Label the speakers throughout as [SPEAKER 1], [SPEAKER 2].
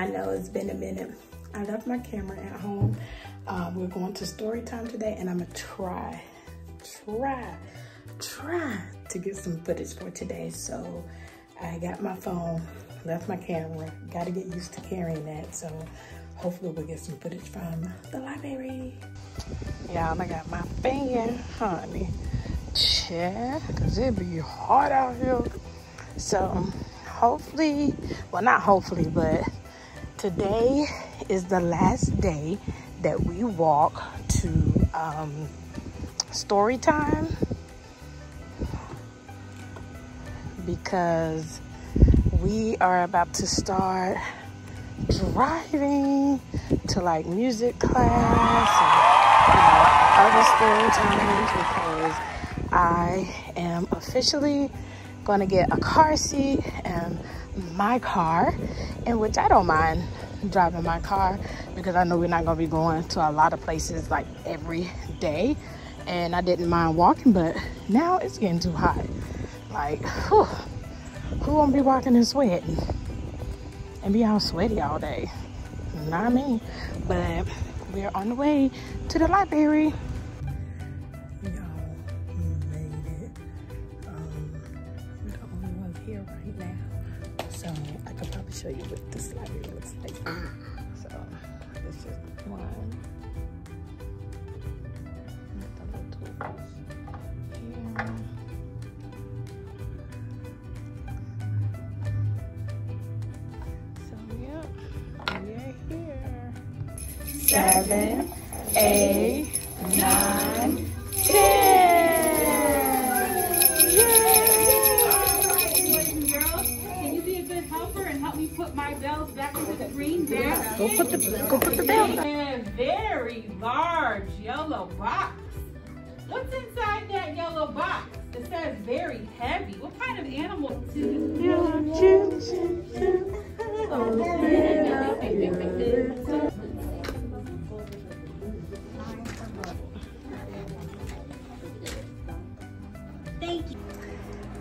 [SPEAKER 1] I know it's been a minute. I left my camera at home. Uh, we're going to story time today and I'm gonna try, try, try to get some footage for today. So I got my phone, left my camera, gotta get used to carrying that. So hopefully we'll get some footage from the library. Y'all, I got my fan, honey. Check, cause it be hot out here. So hopefully, well not hopefully, but today is the last day that we walk to um, story time. Because we are about to start driving to like music class and you know, other story times because I am officially gonna get a car seat and my car, in which I don't mind driving my car because I know we're not gonna be going to a lot of places like every day. And I didn't mind walking, but now it's getting too hot. Like, whew, who won't be walking and sweating and be all sweaty all day? Not me, but we're on the way to the library. Show you what this library looks like. So this is one. So yeah, we're here. Seven, eight, nine, Go put the go put the.
[SPEAKER 2] A very large yellow box. What's inside that yellow box? It says very heavy. What kind of animal is
[SPEAKER 1] Thank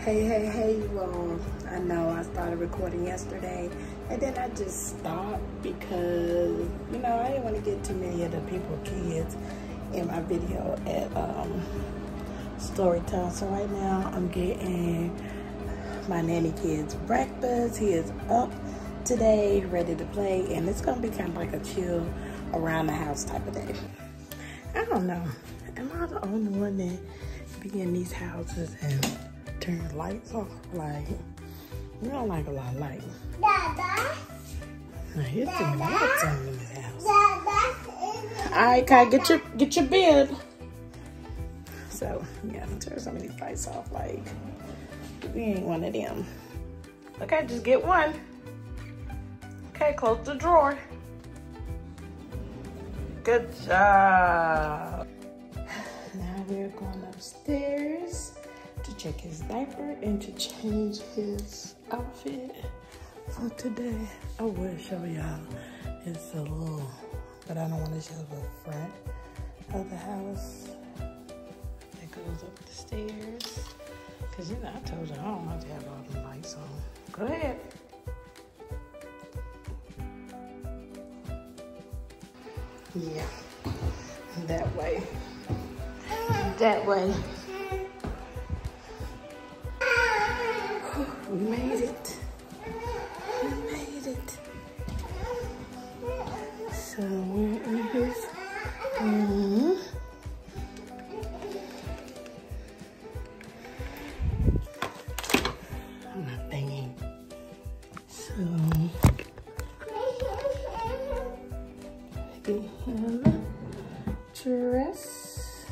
[SPEAKER 1] Hey, hey, hey, you all. I know I started recording yesterday and then I just stopped because, you know, I didn't want to get too many of the people, kids, in my video at um, story time. So right now I'm getting my nanny kid's breakfast. He is up today, ready to play, and it's gonna be kind of like a chill around the house type of day. I don't know. Am I the only one that be in these houses and turn lights off? Like, we don't like a lot of light. Dada. Now too many lights on in this house. Dada. All right, Kai, get your get your bib. So yeah, I'm turn some of these lights off. Like we ain't one of them. Okay, just get one. Okay, close the drawer. Good job. Now we're going upstairs check his diaper and to change his outfit for today. I will show y'all. It's a little, but I don't want to show the front of the house. that goes up the stairs. Cause you know, I told you I don't like to have all the lights on. Go ahead. Yeah, that way. That way. Made it. We made it. So we're in his room. I'm not thinking. So get him dressed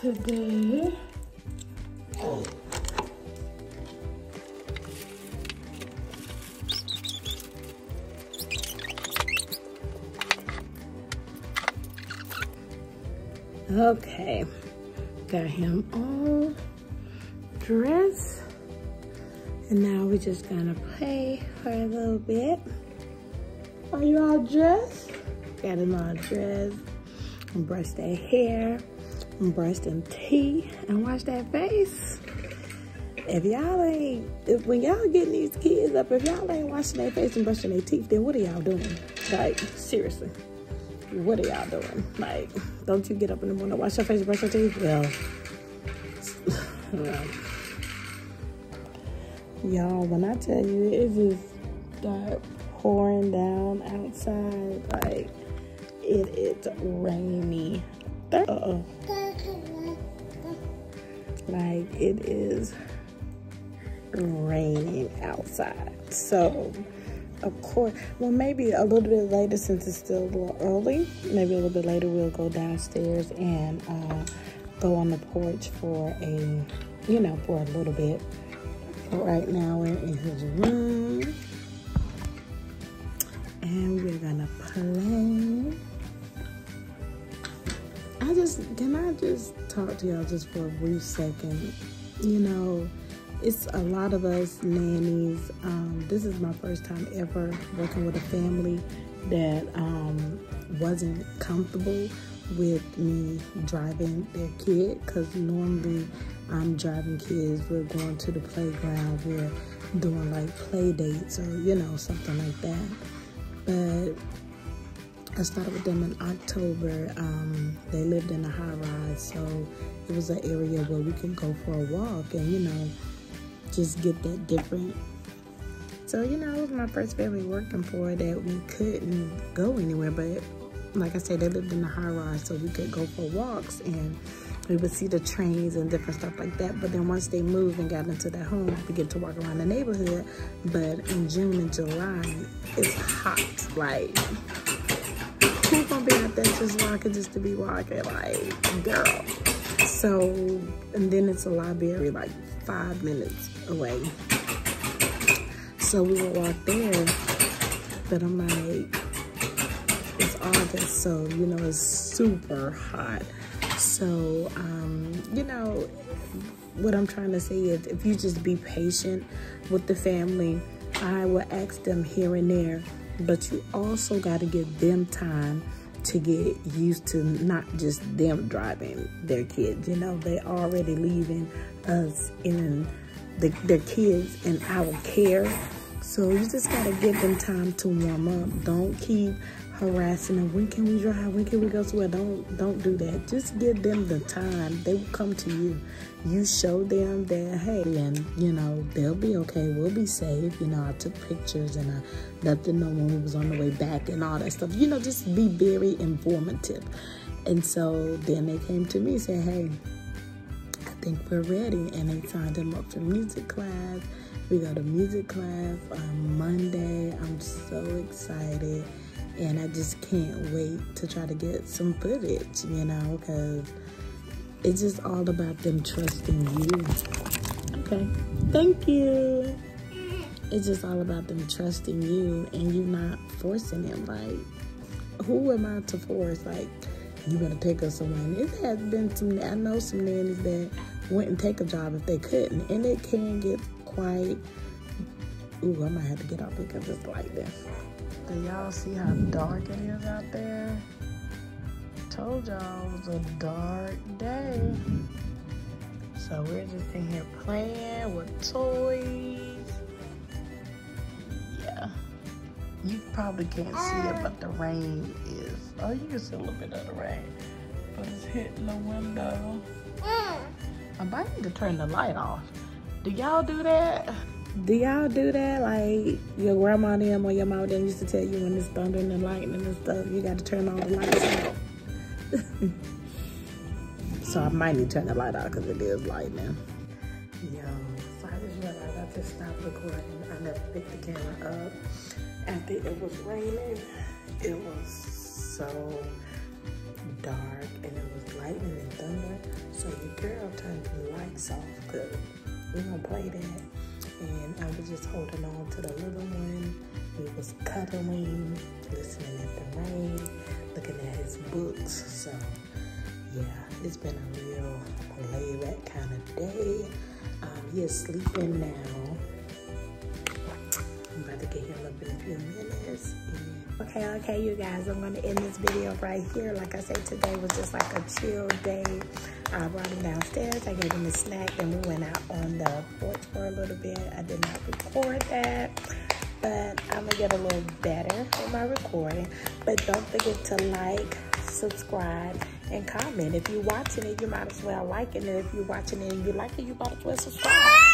[SPEAKER 1] today. Okay, got him all dressed. And now we're just gonna play for a little bit. Are you all dressed? Got him all dressed. And brush their hair, brush them teeth, and wash that face. if y'all ain't, if, when y'all getting these kids up, if y'all ain't washing their face and brushing their teeth, then what are y'all doing? Like, seriously, what are y'all doing? Like, don't you get up in the morning, wash your face, brush your teeth? Well, well. y'all, when I tell you, it just started pouring down outside. Like, it is rainy. Uh-oh. Like, it is raining outside. So, of course, well, maybe a little bit later since it's still a little early. Maybe a little bit later we'll go downstairs and uh, go on the porch for a, you know, for a little bit. But right now we're in his room. And we're gonna play. I just, can I just talk to y'all just for a brief second? You know, it's a lot of us nannies. Um, this is my first time ever working with a family that um, wasn't comfortable with me driving their kid because normally I'm driving kids. We're going to the playground. We're doing like play dates or, you know, something like that. But I started with them in October. Um, they lived in a high rise, so it was an area where we could go for a walk and, you know, just get that different. So, you know, it was my first family working for that we couldn't go anywhere. But like I said, they lived in a high rise, so we could go for walks and we would see the trains and different stuff like that. But then once they moved and got into their home, we get to walk around the neighborhood. But in June and July, it's hot. Like, who's gonna be out there just walking just to be walking? Like, girl. So, and then it's a library like five minutes away. So we would walk there, but I'm like, it's August, so you know it's super hot. So, um, you know, what I'm trying to say is if you just be patient with the family, I will ask them here and there, but you also got to give them time to get used to not just them driving their kids. You know, they already leaving us in the, their kids in our care. So you just gotta give them time to warm up. Don't keep harassing them. When can we drive? When can we go somewhere? Don't don't do that. Just give them the time. They will come to you. You show them that hey, and you know they'll be okay. We'll be safe. You know I took pictures and I let them know when we was on the way back and all that stuff. You know just be very informative. And so then they came to me and said, hey I think we're ready. And they signed him up for music class. We go to music class on Monday. I'm so excited. And I just can't wait to try to get some footage, you know, because it's just all about them trusting you. Okay. Thank you. It's just all about them trusting you and you not forcing them. Like, who am I to force? Like, you better take us somewhere. It has been some, I know some nannies that wouldn't take a job if they couldn't. And it can get quite, ooh, I might have to get off because it's like this. Do y'all see how dark it is out there? Told y'all it was a dark day. So we're just in here playing with toys. Yeah. You probably can't see it, but the rain is. Oh, you can see a little bit of the rain. But it's hitting the window. Mm. I might need to turn the light off. Do y'all do that? Do y'all do that? Like your grandma and them or your mom then used to tell you when it's thundering and lightning and stuff, you got to turn all the lights off. so I might need to turn the light off because it is lightning. Yo, so I just realized I just stopped recording. I never picked the camera up. After it was raining, it was so dark and it was lightning and thunder. So your girl turned the lights off because we don't play that. And I was just holding on to the little one. We was cuddling, listening at the rain, looking at his books. So yeah, it's been a real laid back kind of day. Um, he is sleeping now. I'm about to get him up in a few minutes. Okay, okay, you guys, I'm gonna end this video right here. Like I said, today was just like a chill day. I brought him downstairs. I gave him a snack. Then we went out on the porch for a little bit. I did not record that, but I'm gonna get a little better with my recording. But don't forget to like, subscribe, and comment. If you're watching it, you might as well like it. And if you're watching it and you like it, you might as well subscribe.